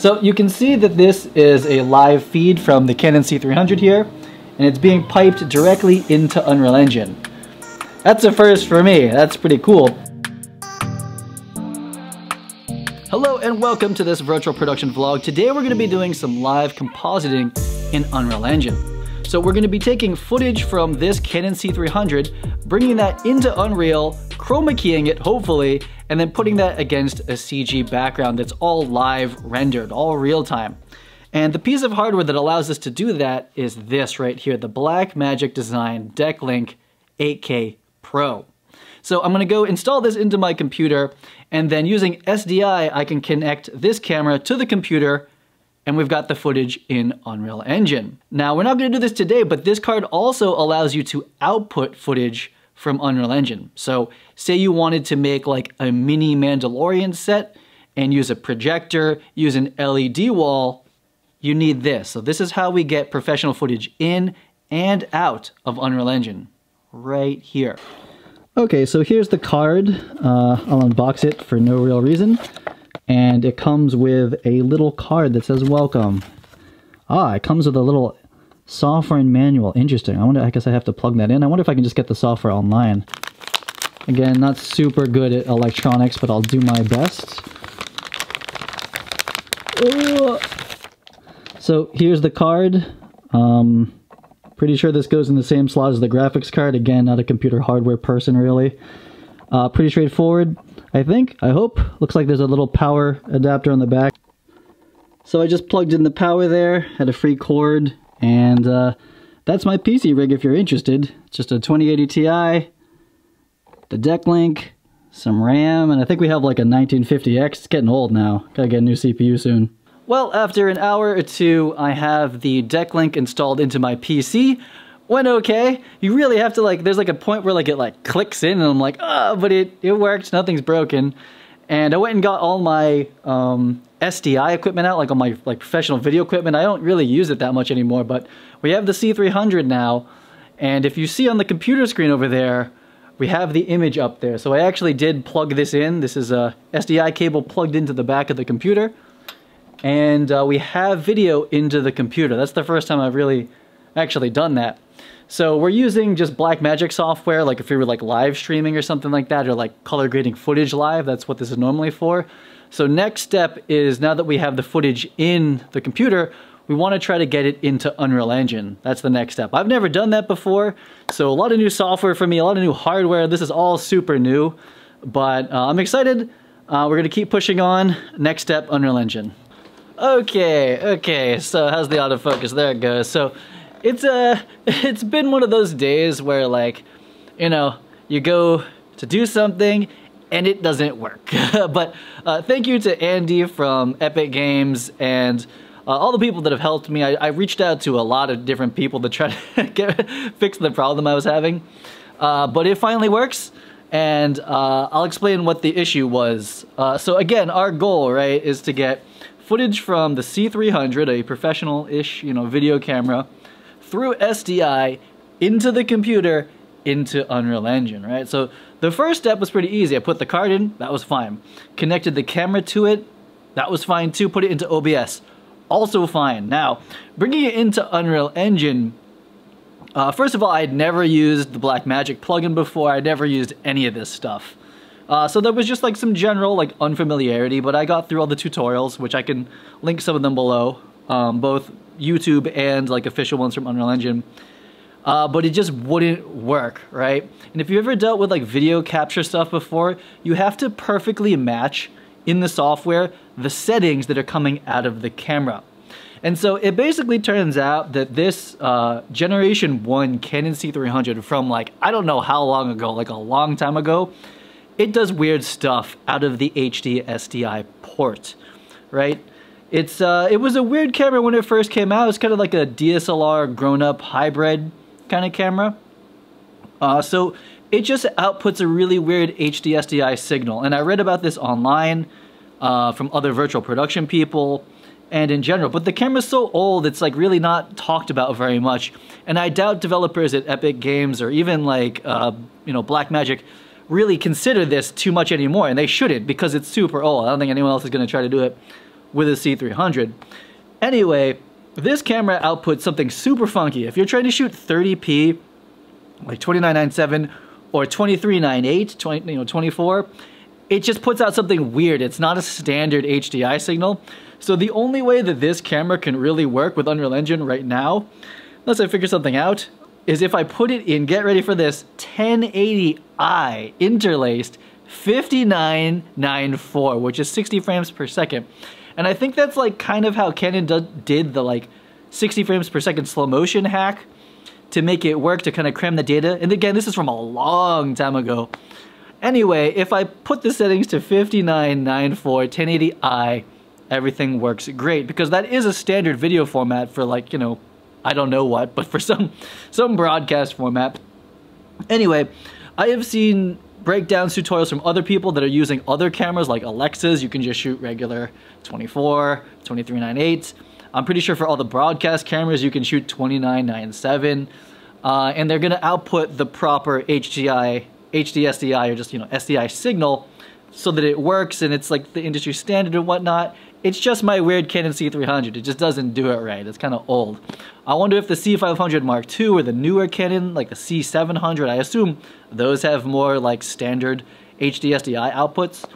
So you can see that this is a live feed from the Canon C300 here, and it's being piped directly into Unreal Engine. That's a first for me, that's pretty cool. Hello and welcome to this virtual production vlog. Today we're going to be doing some live compositing in Unreal Engine. So we're going to be taking footage from this Canon C300, bringing that into Unreal, chroma keying it hopefully, and then putting that against a CG background that's all live rendered, all real time. And the piece of hardware that allows us to do that is this right here, the Blackmagic Design DeckLink 8K Pro. So I'm gonna go install this into my computer and then using SDI, I can connect this camera to the computer and we've got the footage in Unreal Engine. Now, we're not gonna do this today, but this card also allows you to output footage from Unreal Engine. So say you wanted to make like a mini Mandalorian set and use a projector, use an LED wall, you need this. So this is how we get professional footage in and out of Unreal Engine, right here. Okay, so here's the card. Uh, I'll unbox it for no real reason. And it comes with a little card that says welcome. Ah, it comes with a little software and manual. Interesting. I wonder, I guess I have to plug that in. I wonder if I can just get the software online. Again, not super good at electronics, but I'll do my best. So here's the card. Um, Pretty sure this goes in the same slot as the graphics card. Again, not a computer hardware person, really. Uh, pretty straightforward, I think, I hope. Looks like there's a little power adapter on the back. So I just plugged in the power there, had a free cord, and uh, that's my PC rig if you're interested. It's just a 2080 Ti, the DeckLink, some RAM, and I think we have like a 1950X. It's getting old now. Gotta get a new CPU soon. Well, after an hour or two, I have the DeckLink installed into my PC. Went okay. You really have to like, there's like a point where like it like clicks in and I'm like, oh, but it, it worked, nothing's broken. And I went and got all my um, SDI equipment out, like on my like professional video equipment. I don't really use it that much anymore, but we have the C300 now. And if you see on the computer screen over there, we have the image up there. So I actually did plug this in. This is a SDI cable plugged into the back of the computer and uh, we have video into the computer. That's the first time I've really actually done that. So we're using just Blackmagic software, like if we were like live streaming or something like that, or like color grading footage live, that's what this is normally for. So next step is now that we have the footage in the computer, we want to try to get it into Unreal Engine. That's the next step. I've never done that before, so a lot of new software for me, a lot of new hardware. This is all super new, but uh, I'm excited. Uh, we're going to keep pushing on. Next step, Unreal Engine. Okay, okay, so how's the autofocus? There it goes. So it's uh it's been one of those days where like, you know, you go to do something and it doesn't work. but uh, thank you to Andy from Epic Games and uh, all the people that have helped me. I, I, reached out to a lot of different people to try to get, fix the problem I was having. Uh, but it finally works and uh, I'll explain what the issue was. Uh, so again, our goal, right, is to get footage from the C300, a professional-ish, you know, video camera, through SDI into the computer into Unreal Engine, right? So the first step was pretty easy. I put the card in, that was fine. Connected the camera to it, that was fine too. Put it into OBS, also fine. Now, bringing it into Unreal Engine, uh, first of all, I had never used the Blackmagic plugin before. I never used any of this stuff. Uh, so there was just like some general like unfamiliarity, but I got through all the tutorials, which I can link some of them below, um, both YouTube and like official ones from Unreal Engine. Uh, but it just wouldn't work, right? And if you've ever dealt with like video capture stuff before, you have to perfectly match in the software the settings that are coming out of the camera. And so it basically turns out that this uh, Generation 1 Canon C300 from like, I don't know how long ago, like a long time ago, it does weird stuff out of the HD SDI port, right? It's uh, It was a weird camera when it first came out. It's kind of like a DSLR grown-up hybrid kind of camera. Uh, so it just outputs a really weird HD SDI signal. And I read about this online uh, from other virtual production people and in general. But the camera's so old, it's like really not talked about very much. And I doubt developers at Epic Games or even like, uh, you know, Blackmagic really consider this too much anymore, and they shouldn't because it's super old. I don't think anyone else is going to try to do it with a C300. Anyway, this camera outputs something super funky. If you're trying to shoot 30p, like 2997 or 2398, 20, you know, 24, it just puts out something weird. It's not a standard HDI signal. So the only way that this camera can really work with Unreal Engine right now, unless I figure something out, is if I put it in, get ready for this, 1080i interlaced 5994, which is 60 frames per second. And I think that's like kind of how Canon did the like 60 frames per second slow motion hack to make it work to kind of cram the data. And again, this is from a long time ago. Anyway, if I put the settings to 5994 1080i, everything works great because that is a standard video format for like, you know, I don't know what, but for some some broadcast format. Anyway, I have seen breakdowns tutorials from other people that are using other cameras like Alexas. You can just shoot regular 24, 2398. I'm pretty sure for all the broadcast cameras, you can shoot 2997. Uh, and they're going to output the proper HDI, HDSDI or just, you know, SDI signal so that it works and it's like the industry standard and whatnot. It's just my weird Canon C300. It just doesn't do it right. It's kind of old. I wonder if the C500 Mark II or the newer Canon, like the C700, I assume those have more like standard HD SDI outputs.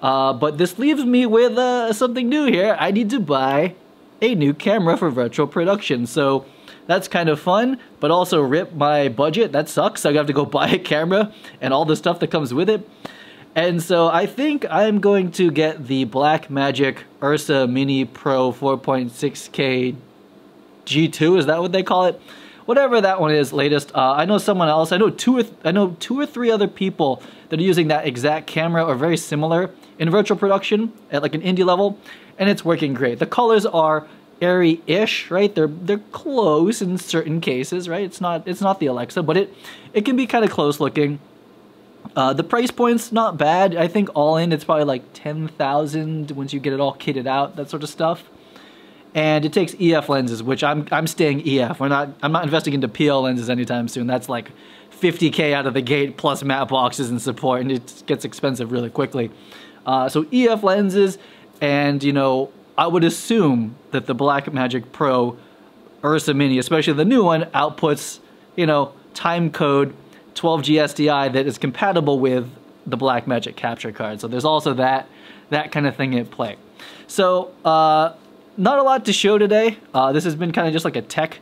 Uh, but this leaves me with uh, something new here. I need to buy a new camera for virtual production. So that's kind of fun, but also rip my budget. That sucks. I have to go buy a camera and all the stuff that comes with it. And so I think I'm going to get the Blackmagic Ursa Mini Pro 4.6K G2. Is that what they call it? Whatever that one is, latest. Uh, I know someone else. I know two. Or I know two or three other people that are using that exact camera or very similar in virtual production at like an indie level, and it's working great. The colors are ARRI-ish, right? They're they're close in certain cases, right? It's not it's not the Alexa, but it it can be kind of close looking. Uh, the price point's not bad. I think all in it's probably like 10,000 once you get it all kitted out, that sort of stuff. And it takes EF lenses, which I'm I'm staying EF. We're not I'm not investing into PL lenses anytime soon. That's like 50k out of the gate plus matte boxes and support, and it gets expensive really quickly. Uh, so EF lenses, and you know I would assume that the Blackmagic Pro Ursa Mini, especially the new one, outputs you know time code 12G SDI that is compatible with the Blackmagic capture card. So there's also that that kind of thing at play. So uh, not a lot to show today. Uh, this has been kind of just like a tech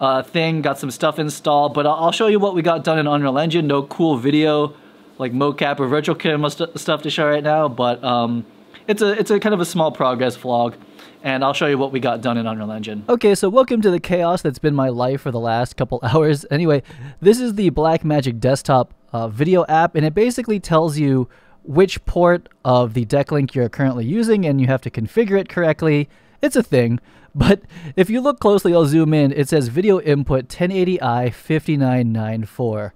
uh, thing. Got some stuff installed, but I'll show you what we got done in Unreal Engine. No cool video like mocap or virtual camera st stuff to show right now, but um, it's a it's a kind of a small progress vlog and I'll show you what we got done in Unreal Engine. Okay, so welcome to the chaos that's been my life for the last couple hours. Anyway, this is the Blackmagic desktop uh, video app, and it basically tells you which port of the DeckLink you're currently using, and you have to configure it correctly. It's a thing, but if you look closely, I'll zoom in. It says video input 1080i 5994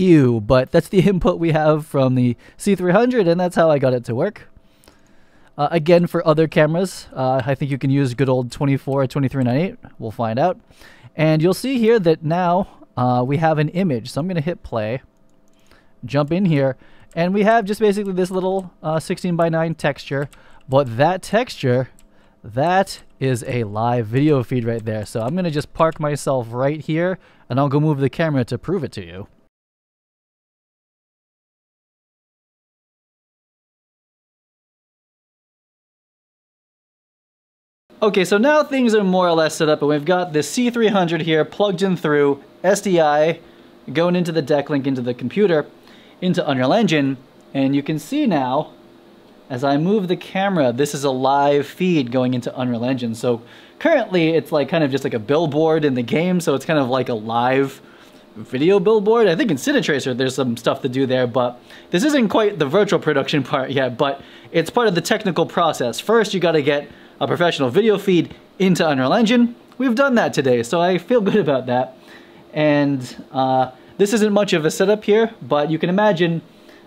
ew, but that's the input we have from the C300, and that's how I got it to work. Uh, again, for other cameras, uh, I think you can use good old 24 or 2398. We'll find out. And you'll see here that now uh, we have an image. So I'm going to hit play, jump in here, and we have just basically this little uh, 16 by 9 texture. But that texture, that is a live video feed right there. So I'm going to just park myself right here, and I'll go move the camera to prove it to you. Okay, so now things are more or less set up and we've got the C300 here plugged in through SDI going into the DeckLink into the computer into Unreal Engine and you can see now as I move the camera this is a live feed going into Unreal Engine. So currently it's like kind of just like a billboard in the game so it's kind of like a live video billboard. I think in Cinetracer there's some stuff to do there but this isn't quite the virtual production part yet but it's part of the technical process. First you got to get a professional video feed into Unreal Engine. We've done that today, so I feel good about that. And uh, this isn't much of a setup here, but you can imagine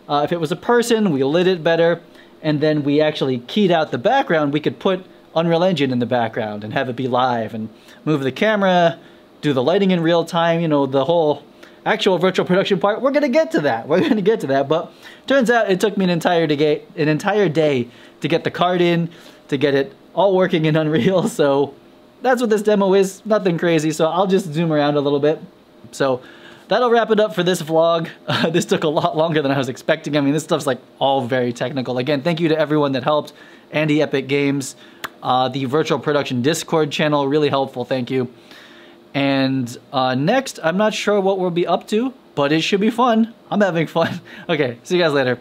uh, if it was a person, we lit it better, and then we actually keyed out the background, we could put Unreal Engine in the background and have it be live and move the camera, do the lighting in real time, you know, the whole actual virtual production part. We're gonna get to that. We're gonna get to that. But turns out it took me an entire an entire day to get the card in, to get it all working in Unreal. So that's what this demo is. Nothing crazy. So I'll just zoom around a little bit. So that'll wrap it up for this vlog. Uh, this took a lot longer than I was expecting. I mean, this stuff's like all very technical. Again, thank you to everyone that helped. Andy Epic Games, uh, the virtual production Discord channel, really helpful. Thank you. And uh, next, I'm not sure what we'll be up to, but it should be fun. I'm having fun. okay, see you guys later.